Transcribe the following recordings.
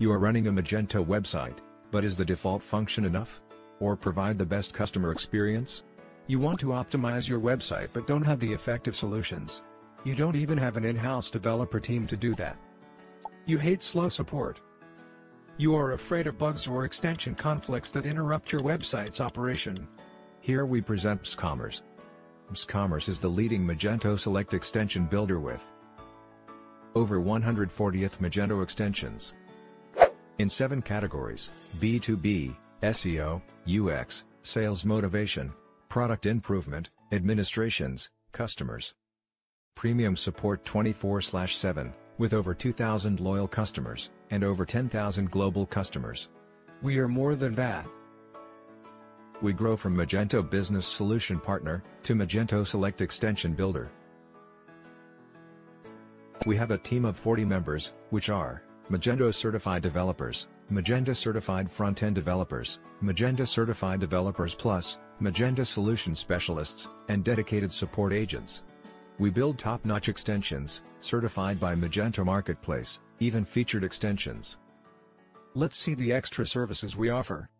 You are running a Magento website, but is the default function enough? Or provide the best customer experience? You want to optimize your website but don't have the effective solutions. You don't even have an in-house developer team to do that. You hate slow support. You are afraid of bugs or extension conflicts that interrupt your website's operation. Here we present BSSCommerce. BSSCommerce is the leading Magento Select extension builder with over 140th Magento extensions in 7 categories, B2B, SEO, UX, sales motivation, product improvement, administrations, customers. Premium support 24/7, with over 2,000 loyal customers, and over 10,000 global customers. We are more than that. We grow from Magento Business Solution Partner, to Magento Select Extension Builder. We have a team of 40 members, which are Magento Certified Developers, Magento Certified Front-End Developers, Magento Certified Developers Plus, Magento Solution Specialists, and dedicated support agents. We build top-notch extensions, certified by Magento Marketplace, even featured extensions. Let's see the extra services we offer.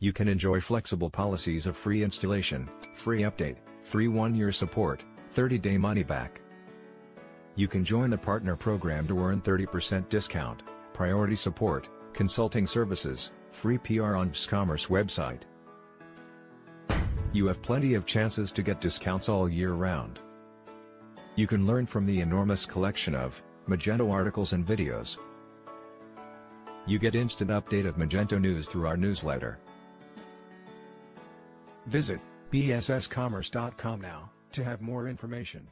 You can enjoy flexible policies of free installation, free update, free one-year support, 30-day money-back, you can join the partner program to earn 30% discount, priority support, consulting services, free PR on BSSCommerce website. You have plenty of chances to get discounts all year round. You can learn from the enormous collection of Magento articles and videos. You get instant update of Magento news through our newsletter. Visit bsscommerce.com now to have more information.